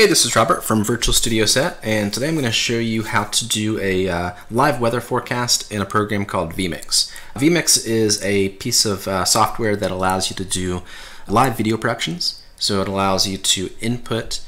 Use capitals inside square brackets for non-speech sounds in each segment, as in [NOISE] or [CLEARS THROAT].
Hey, this is Robert from Virtual Studio Set, and today I'm going to show you how to do a uh, live weather forecast in a program called vMix. vMix is a piece of uh, software that allows you to do live video productions. So it allows you to input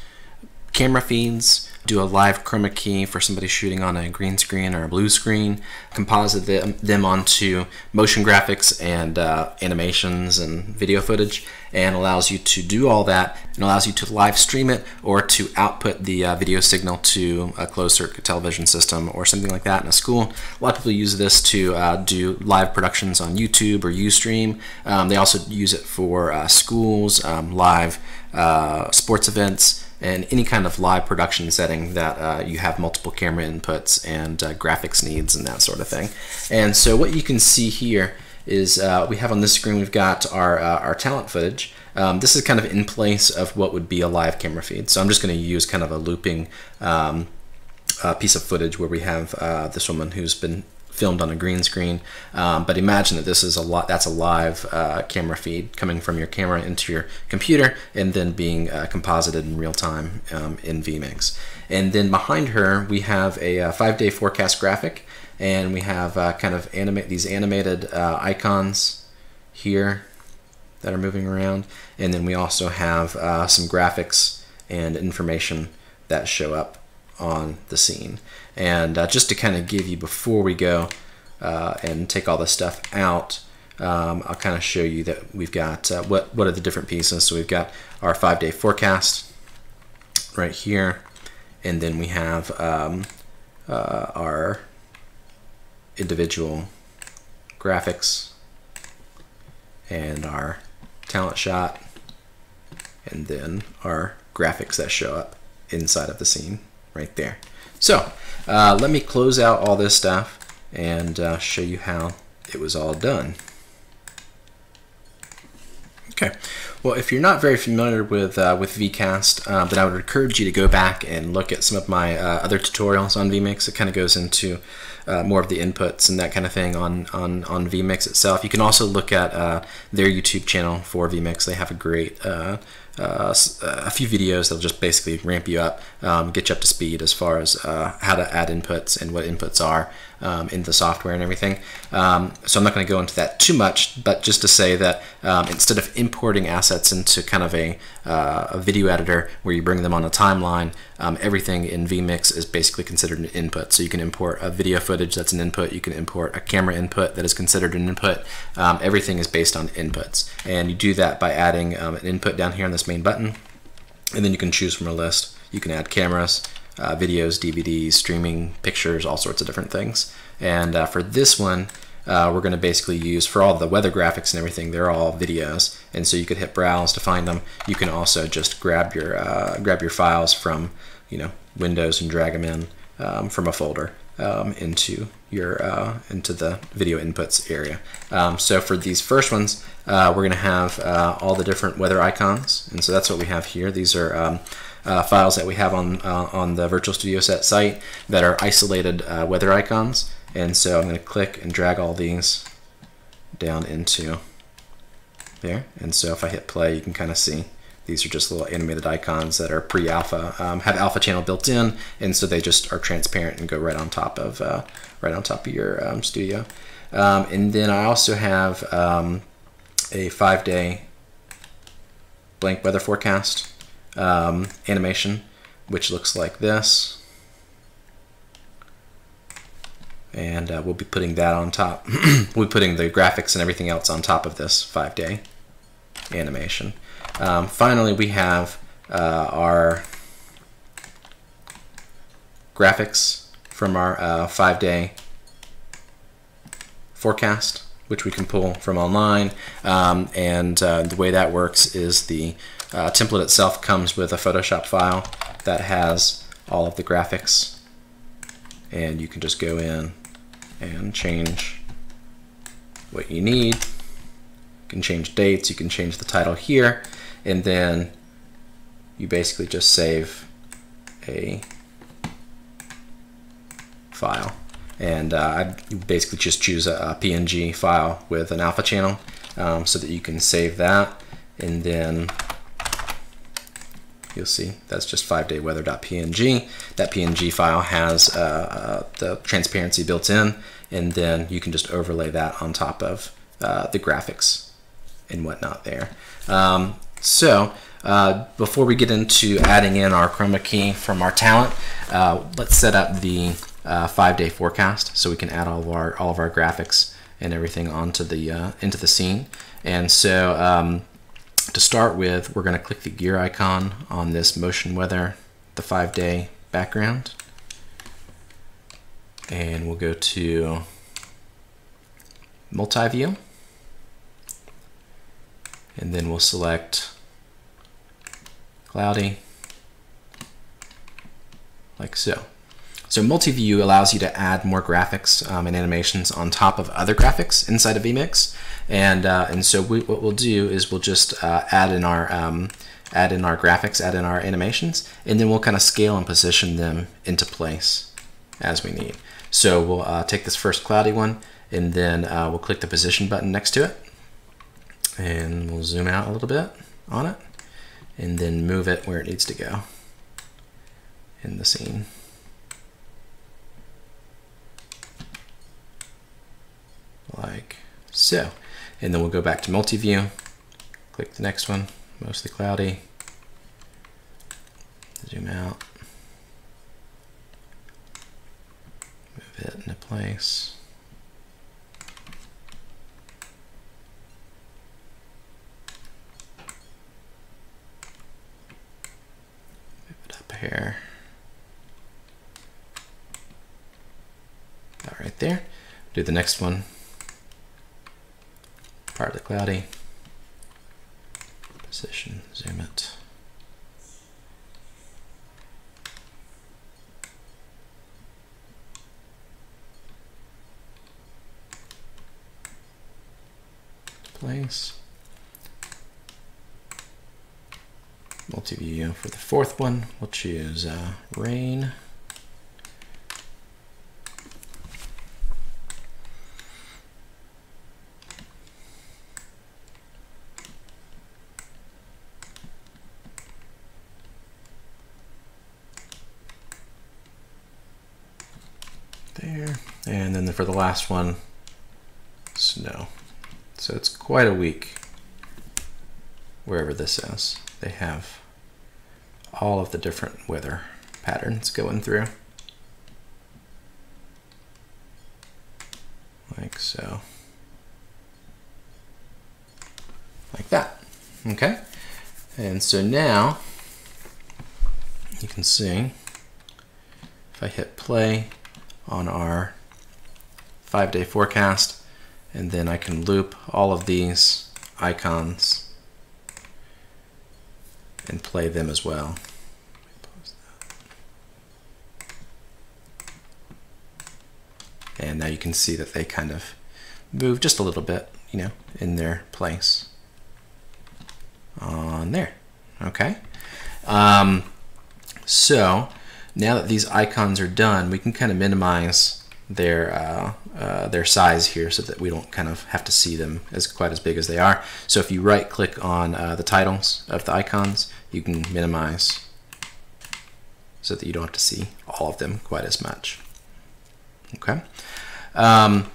camera feeds, do a live chroma key for somebody shooting on a green screen or a blue screen, composite them, them onto motion graphics and uh, animations and video footage, and allows you to do all that and allows you to live stream it or to output the uh, video signal to a closed circuit television system or something like that in a school. A lot of people use this to uh, do live productions on YouTube or Ustream. Um, they also use it for uh, schools, um, live uh, sports events, and any kind of live production setting that uh, you have multiple camera inputs and uh, graphics needs and that sort of thing. And so what you can see here is uh, we have on this screen we've got our, uh, our talent footage. Um, this is kind of in place of what would be a live camera feed. So I'm just going to use kind of a looping um, uh, piece of footage where we have uh, this woman who's been filmed on a green screen. Um, but imagine that this is a lot. That's a live uh, camera feed coming from your camera into your computer and then being uh, composited in real time um, in vMix. And then behind her, we have a, a uh, five-day forecast graphic, and we have uh, kind of animate these animated uh, icons here that are moving around, and then we also have uh, some graphics and information that show up on the scene. And uh, just to kind of give you before we go uh, and take all this stuff out, um, I'll kind of show you that we've got uh, what what are the different pieces. So we've got our five day forecast right here, and then we have um, uh, our individual graphics and our talent shot, and then our graphics that show up inside of the scene right there. So uh, let me close out all this stuff and uh, show you how it was all done. Okay, well if you're not very familiar with uh, with VCast, uh, then I would encourage you to go back and look at some of my uh, other tutorials on vMix. It kind of goes into uh, more of the inputs and that kind of thing on, on, on vMix itself. You can also look at uh, their YouTube channel for vMix. They have a great uh, uh, a few videos that'll just basically ramp you up, um, get you up to speed as far as uh, how to add inputs and what inputs are um, in the software and everything. Um, so I'm not going to go into that too much, but just to say that um, instead of importing assets into kind of a, uh, a, video editor where you bring them on a timeline, um, everything in vMix is basically considered an input. So you can import a video footage that's an input, you can import a camera input that is considered an input. Um, everything is based on inputs. And you do that by adding an input down here on this main button, and then you can choose from a list. You can add cameras, uh, videos, DVDs, streaming pictures, all sorts of different things. And uh, for this one, uh, we're going to basically use for all the weather graphics and everything. They're all videos, and so you could hit browse to find them. You can also just grab your uh, grab your files from you know Windows and drag them in um, from a folder um, into your uh, into the video inputs area. Um, so for these first ones, uh, we're going to have uh, all the different weather icons, and so that's what we have here. These are um, uh, files that we have on uh, on the Virtual Studio Set site that are isolated uh, weather icons. And so I'm going to click and drag all these down into there. And so if I hit play, you can kind of see these are just little animated icons that are pre-alpha, um, have alpha channel built in, and so they just are transparent and go right on top of uh, right on top of your um, studio. Um, and then I also have um, a five-day blank weather forecast um, animation, which looks like this. And uh, we'll be putting that on top. [CLEARS THROAT] we'll be putting the graphics and everything else on top of this five-day animation. Um, finally, we have uh, our graphics from our uh, five-day forecast, which we can pull from online. Um, and uh, the way that works is the uh, template itself comes with a Photoshop file that has all of the graphics and you can just go in and change what you need. You can change dates, you can change the title here, and then you basically just save a file. And uh, I basically just choose a, a, PNG file with an alpha channel um, so that you can save that and then you'll see that's just 5dayweather.png. That PNG file has uh, uh, the transparency built in, and then you can just overlay that on top of uh, the graphics and whatnot there. Um, so uh, before we get into adding in our chroma key from our talent, uh, let's set up the uh, five-day forecast so we can add all of our all of our graphics and everything onto the uh, into the scene. And so um, to start with, we're going to click the gear icon on this motion weather, the five-day background, and we'll go to multi-view, and then we'll select cloudy, like so. So multi-view allows you to add more graphics um, and animations on top of other graphics inside of vMix. And, uh, and so we, what we'll do is we'll just uh, add in our um, add in our graphics, add in our animations, and then we'll kind of scale and position them into place as we need. So we'll uh, take this first cloudy one, and then uh, we'll click the position button next to it, and we'll zoom out a little bit on it and then move it where it needs to go in the scene. Like so. And then we'll go back to multi-view, click the next one, mostly cloudy, zoom out, move it into place. Here. Got right there. Do the next one. Partly cloudy. Position, zoom it. Place. For the fourth one, we'll choose uh, rain. There. And then for the last one, snow. So it's quite a week wherever this is. They have all of the different weather patterns going through. Like so. Like that. Okay? And so now you can see if I hit play on our five day forecast and then I can loop all of these icons and play them as well. And now you can see that they kind of move just a little bit, you know, in their place on there. Okay. Um, so now that these icons are done, we can kind of minimize their uh, uh, their size here so that we don't kind of have to see them as quite as big as they are. So if you right click on uh, the titles of the icons, you can minimize so that you don't have to see all of them quite as much. Okay. Um,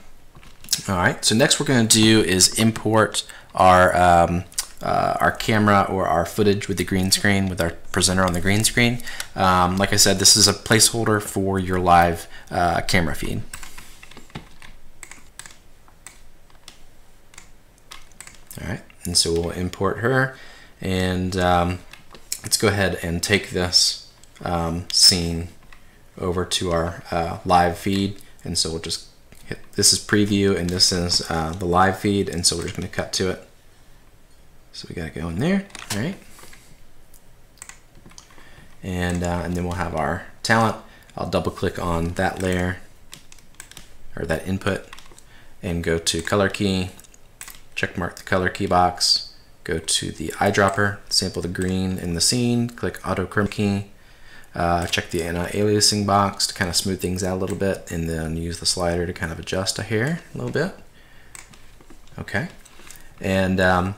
all right. So next we're going to do is import our um, uh, our camera or our footage with the green screen with our presenter on the green screen. Um, like I said, this is a placeholder for your live uh, camera feed. All right, and so we'll import her, and um, let's go ahead and take this um, scene over to our uh, live feed, and so we'll just hit, this is preview, and this is uh, the live feed, and so we're just going to cut to it. So we got to go in there, all right? And, uh, and then we'll have our talent. I'll double click on that layer or that input and go to color key check mark the color key box, go to the eyedropper, sample the green in the scene, click auto chroma key, uh, check the anti-aliasing box to kind of smooth things out a little bit, and then use the slider to kind of adjust a hair a little bit. Okay, and um,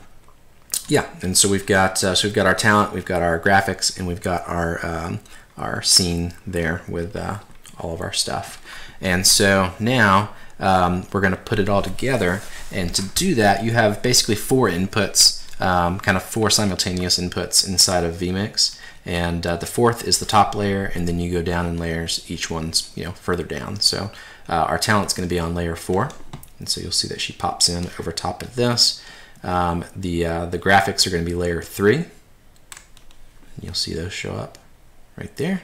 yeah, and so we've got uh, so we've got our talent, we've got our graphics, and we've got our um, our scene there with uh, all of our stuff. And so now um, we're going to put it all together. And to do that, you have basically four inputs, um, kind of four simultaneous inputs inside of vMix. And uh, the fourth is the top layer, and then you go down in layers. Each one's you know further down. So uh, our talent's going to be on layer four, and so you'll see that she pops in over top of this. Um, the, uh, the graphics are going to be layer 3. You'll see those show up right there.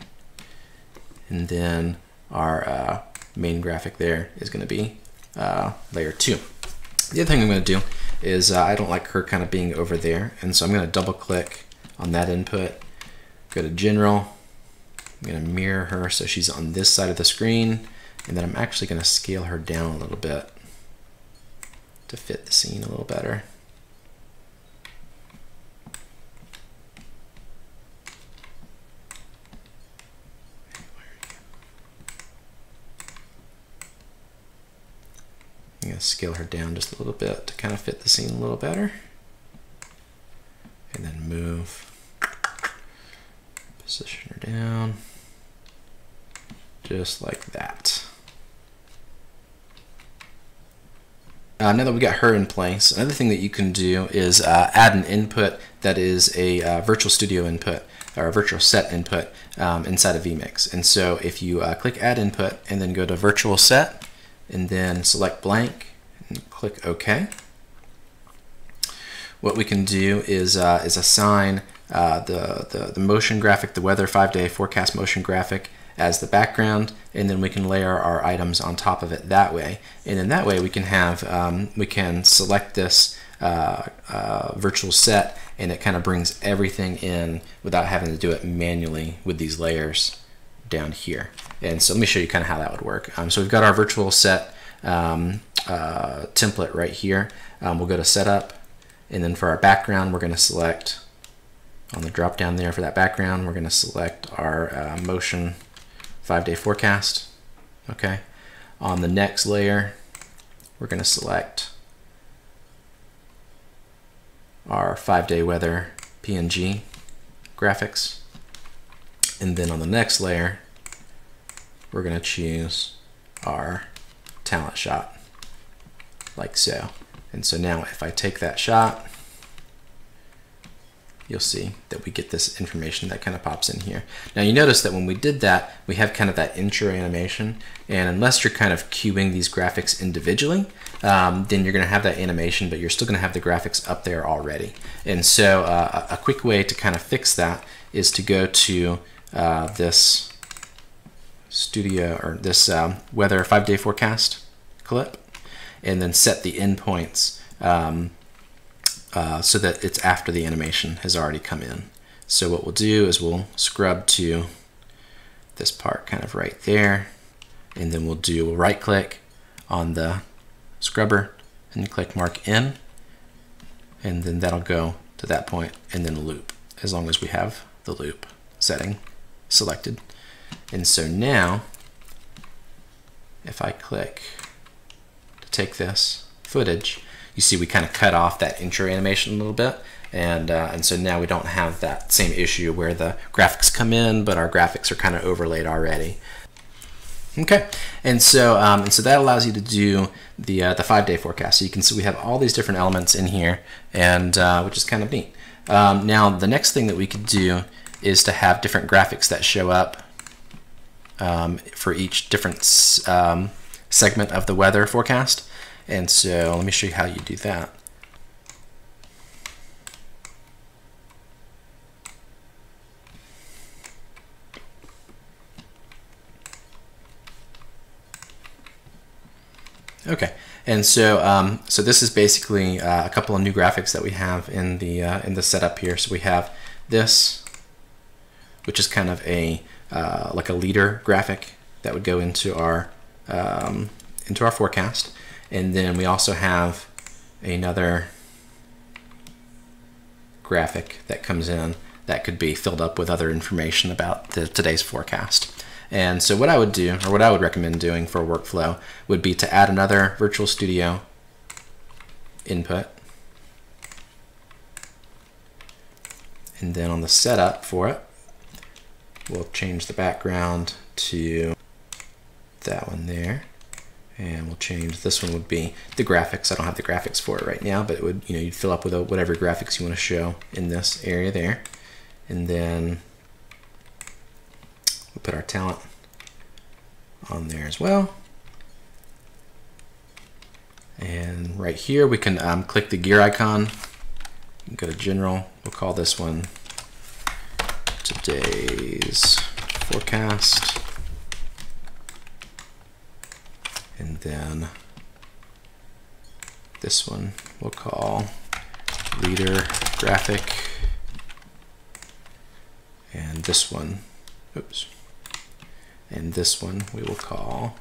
And then our uh, main graphic there is going to be uh, layer 2. The other thing I'm going to do is uh, I don't like her kind of being over there, and so I'm going to double click on that input, go to General, I'm going to mirror her so she's on this side of the screen, and then I'm actually going to scale her down a little bit to fit the scene a little better. Going to scale her down just a little bit to kind of fit the scene a little better. And then move, position her down, just like that. Uh, now that we got her in place, another thing that you can do is uh, add an input that is a uh, Virtual Studio input or a virtual set input um, inside of vMix. And so if you uh, click Add Input and then go to Virtual Set, and then select blank and click OK. What we can do is, uh, is assign uh, the, the, the, motion graphic, the weather five day forecast motion graphic as the background, and then we can layer our items on top of it that way. And in that way we can have, um, we can select this uh, uh, virtual set and it kind of brings everything in without having to do it manually with these layers down here. And so let me show you kind of how that would work. Um, so we've got our virtual set um, uh, template right here. Um, we'll go to setup and then for our background we're going to select on the drop down there for that background we're going to select our uh, motion five day forecast okay on the next layer we're going to select our five day weather PNG graphics and then on the next layer we're going to choose our talent shot like so. And so now if I take that shot, you'll see that we get this information that kind of pops in here. Now you notice that when we did that, we have kind of that intro animation, and unless you're kind of queuing these graphics individually, um, then you're going to have that animation, but you're still going to have the graphics up there already. And so uh, a quick way to kind of fix that is to go to uh, this studio or this um, weather five day forecast clip and then set the endpoints um, uh, so that it's after the animation has already come in. So what we'll do is we'll scrub to this part kind of right there and then we'll do a right click on the scrubber and click mark in and then that'll go to that point and then loop as long as we have the loop setting selected. And so now, if I click to take this footage, you see we kind of cut off that intro animation a little bit. And, uh, and so now we don't have that same issue where the graphics come in, but our graphics are kind of overlaid already. Okay, and so um, and so that allows you to do the uh, the five day forecast. So you can see we have all these different elements in here, and uh, which is kind of neat. Um, now the next thing that we could do is to have different graphics that show up um, for each different um, segment of the weather forecast. And so let me show you how you do that. Okay, and so um, so this is basically uh, a couple of new graphics that we have in the uh, in the setup here. So we have this, which is kind of a uh, like a leader graphic that would go into our um, into our forecast. And then we also have another graphic that comes in that could be filled up with other information about the, today's forecast. And so what I would do, or what I would recommend doing for a workflow, would be to add another Virtual Studio input. And then on the setup for it, we'll change the background to that one there. And we'll change, this one would be the graphics. I don't have the graphics for it right now, but it would, you know, you'd fill up with whatever graphics you want to show in this area there. And then we'll put our talent on there as well. And right here, we can um, click the gear icon, go to general. We'll call this one today's forecast. And then this one we'll call leader graphic. And this one, oops. And this one we will call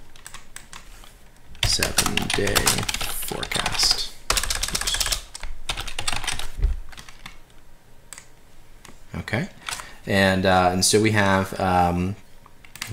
seven day forecast. Oops. Okay, and uh, and so we have um,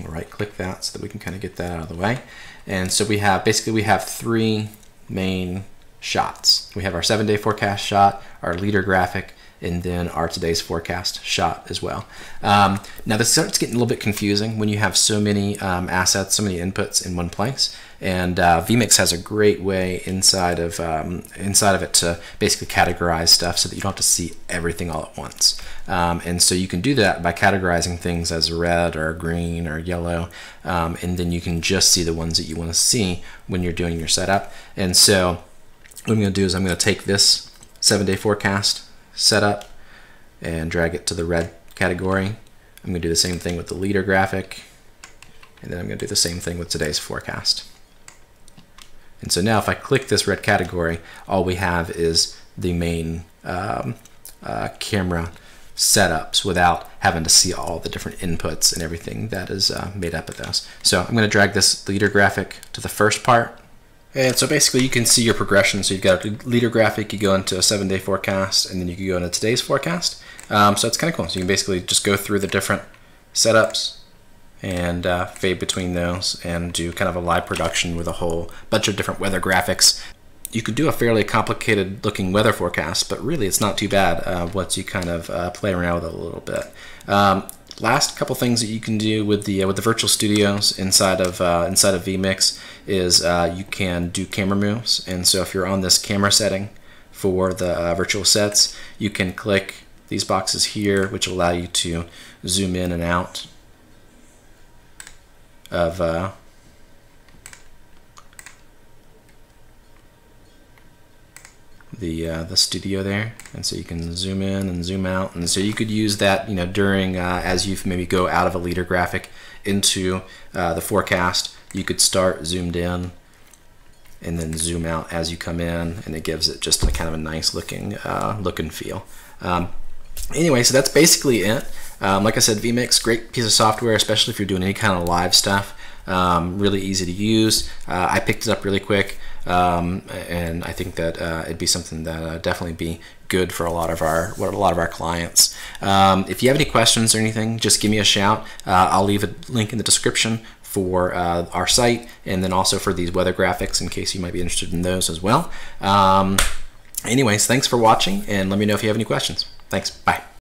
right click that so that we can kind of get that out of the way. And so we have basically we have three main shots. We have our seven day forecast shot, our leader graphic, and then our today's forecast shot as well. Um, now this starts getting a little bit confusing when you have so many um, assets, so many inputs in one place. And uh, vMix has a great way inside of um, inside of it to basically categorize stuff so that you don't have to see everything all at once. Um, and so you can do that by categorizing things as red or green or yellow, um, and then you can just see the ones that you want to see when you're doing your setup. And so what I'm going to do is I'm going to take this seven day forecast setup and drag it to the red category. I'm going to do the same thing with the leader graphic and then I'm going to do the same thing with today's forecast. And so now if I click this red category, all we have is the main um, uh, camera setups without having to see all the different inputs and everything that is uh, made up of those. So I'm going to drag this leader graphic to the first part and so basically you can see your progression. So you've got a leader graphic, you go into a seven day forecast, and then you can go into today's forecast. Um, so it's kind of cool. So you can basically just go through the different setups and uh, fade between those and do kind of a live production with a whole bunch of different weather graphics. You could do a fairly complicated looking weather forecast, but really it's not too bad uh, once you kind of uh, play around with it a little bit. Um, last couple things that you can do with the uh, with the virtual studios inside of uh, inside of vmix is uh, you can do camera moves and so if you're on this camera setting for the virtual sets you can click these boxes here which allow you to zoom in and out of uh, the uh, the studio there. And so you can zoom in and zoom out. And so you could use that you know during uh, as you maybe go out of a leader graphic into uh, the forecast you could start zoomed in and then zoom out as you come in. And it gives it just a kind of a nice looking uh, look and feel. Um, anyway so that's basically it um, like I said vMix great piece of software especially if you're doing any kind of live stuff um, really easy to use uh, I picked it up really quick um, and I think that uh, it'd be something that uh, definitely be good for a lot of our what a lot of our clients. Um, if you have any questions or anything, just give me a shout. Uh, I'll leave a link in the description for uh, our site and then also for these weather graphics in case you might be interested in those as well. Um, anyways, thanks for watching and let me know if you have any questions. Thanks. Bye.